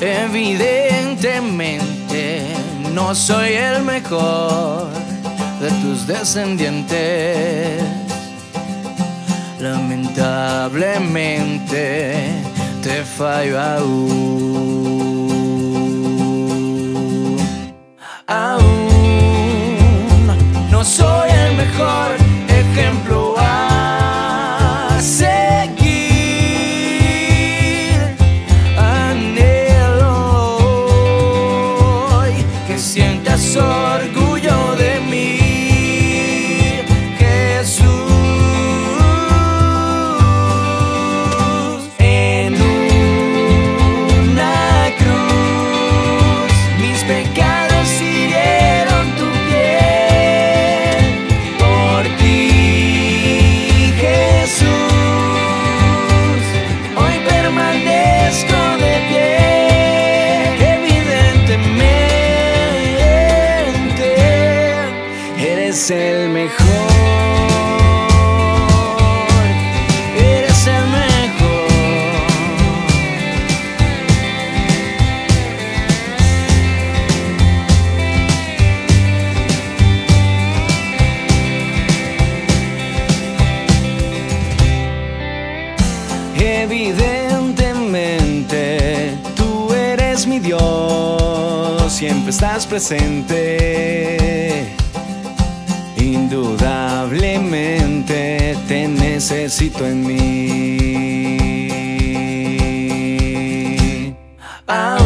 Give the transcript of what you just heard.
Evidentemente no soy el mejor de tus descendientes. Lamentablemente te fallo aún. Aún no soy sort of eres el mejor. Eres el mejor. Evidentemente, tú eres mi Dios, siempre estás presente indudablemente te necesito en mí. Ah.